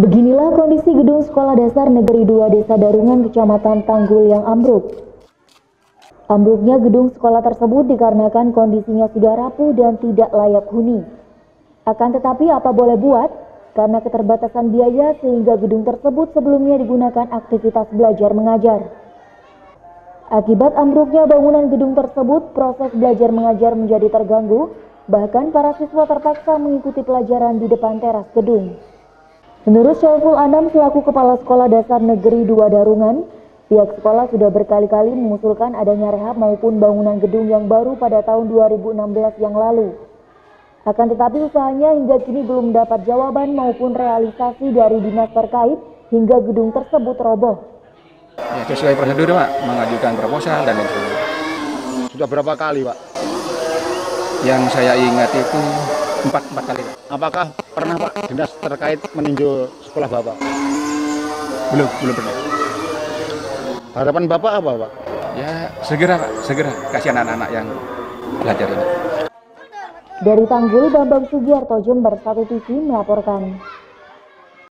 Beginilah kondisi gedung Sekolah Dasar Negeri 2 Desa Darungan, Kecamatan Tanggul yang ambruk. Ambruknya gedung sekolah tersebut dikarenakan kondisinya sudah rapuh dan tidak layak huni. Akan tetapi apa boleh buat? Karena keterbatasan biaya sehingga gedung tersebut sebelumnya digunakan aktivitas belajar mengajar. Akibat ambruknya bangunan gedung tersebut, proses belajar mengajar menjadi terganggu, bahkan para siswa terpaksa mengikuti pelajaran di depan teras gedung. Menurut Syaiful Anam selaku Kepala Sekolah Dasar Negeri 2 Darungan, pihak sekolah sudah berkali-kali mengusulkan adanya rehab maupun bangunan gedung yang baru pada tahun 2016 yang lalu. Akan tetapi usahanya hingga kini belum mendapat jawaban maupun realisasi dari dinas terkait hingga gedung tersebut roboh. Ya, sesuai prosedur Pak, mengajukan proposal dan lain sebagainya. Sudah berapa kali, Pak? Yang saya ingat itu empat, empat kali Pak. Apakah pernah Pak dinas terkait meninjau sekolah Bapak? Belum, belum pernah. Harapan Bapak apa, Pak? Ya segera Pak, segera kasih anak-anak yang belajar ini. Dari Tanggul, Bambang Sugiarto, Jember, Satu TV melaporkan.